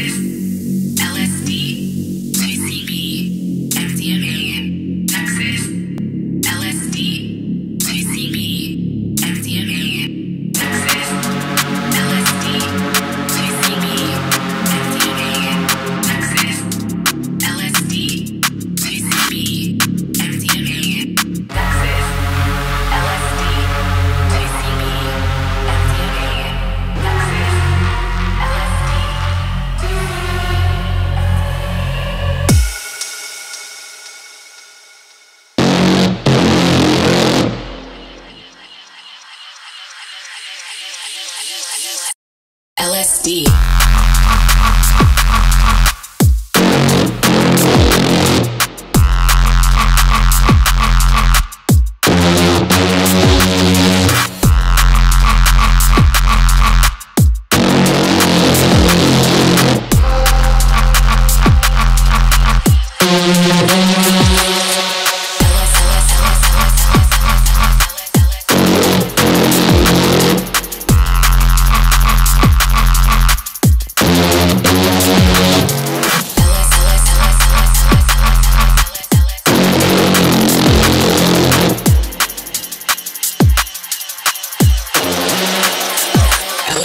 Nexus, LSD.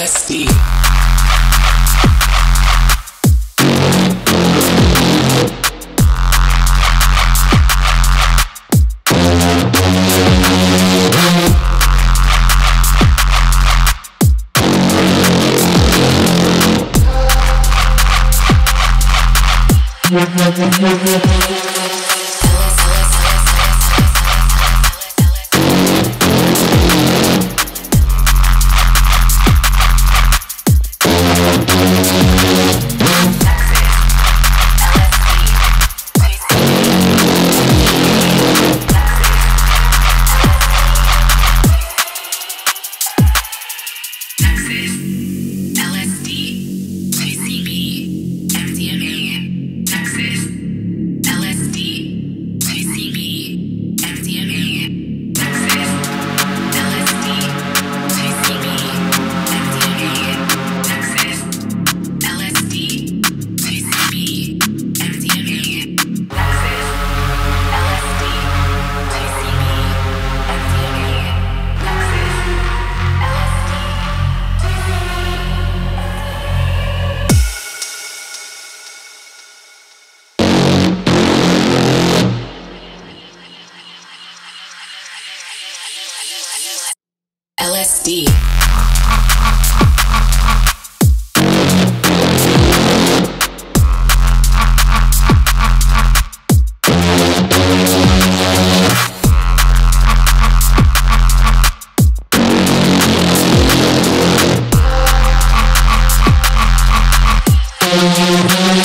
LSD. you.